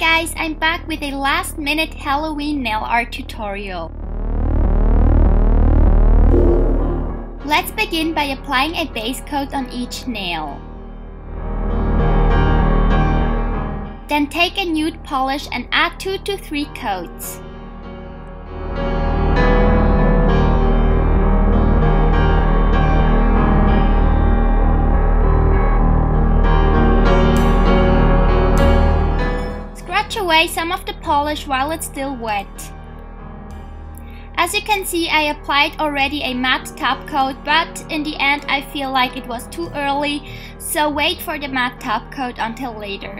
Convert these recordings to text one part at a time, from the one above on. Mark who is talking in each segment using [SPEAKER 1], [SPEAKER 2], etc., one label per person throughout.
[SPEAKER 1] guys, I'm back with a last minute Halloween nail art tutorial. Let's begin by applying a base coat on each nail. Then take a nude polish and add 2 to 3 coats. Away some of the polish while it's still wet. As you can see, I applied already a matte top coat, but in the end I feel like it was too early, so wait for the matte top coat until later.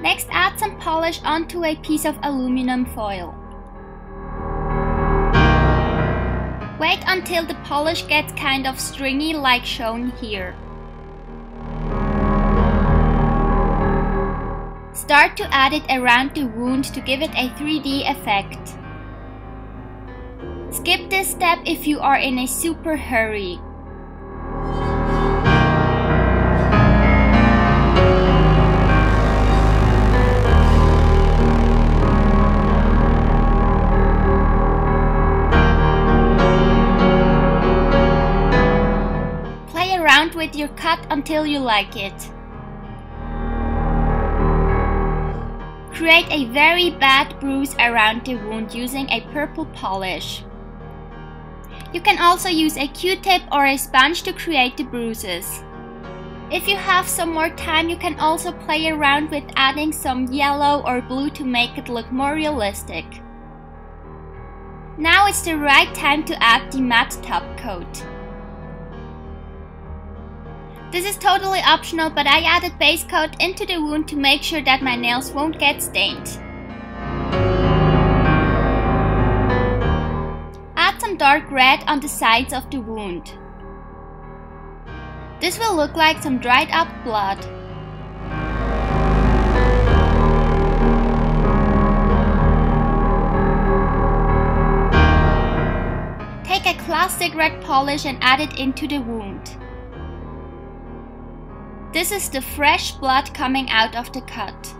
[SPEAKER 1] Next add some polish onto a piece of aluminum foil. Wait until the polish gets kind of stringy like shown here. Start to add it around the wound to give it a 3D effect. Skip this step if you are in a super hurry. With your cut until you like it. Create a very bad bruise around the wound using a purple polish. You can also use a q-tip or a sponge to create the bruises. If you have some more time, you can also play around with adding some yellow or blue to make it look more realistic. Now it's the right time to add the matte top coat. This is totally optional, but I added base coat into the wound to make sure that my nails won't get stained. Add some dark red on the sides of the wound. This will look like some dried up blood. Take a classic red polish and add it into the wound. This is the fresh blood coming out of the cut.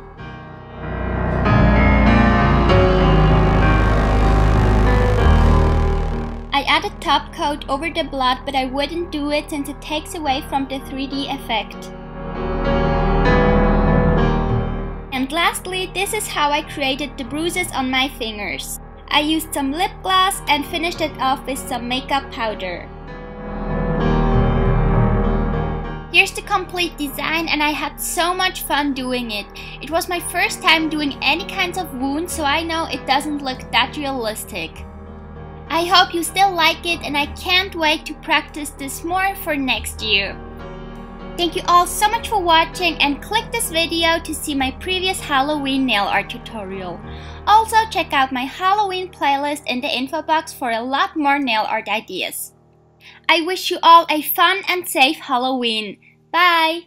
[SPEAKER 1] I added top coat over the blood but I wouldn't do it since it takes away from the 3D effect. And lastly, this is how I created the bruises on my fingers. I used some lip gloss and finished it off with some makeup powder. Here's the complete design and I had so much fun doing it. It was my first time doing any kinds of wounds so I know it doesn't look that realistic. I hope you still like it and I can't wait to practice this more for next year. Thank you all so much for watching and click this video to see my previous Halloween nail art tutorial. Also check out my Halloween playlist in the info box for a lot more nail art ideas. I wish you all a fun and safe Halloween. Bye!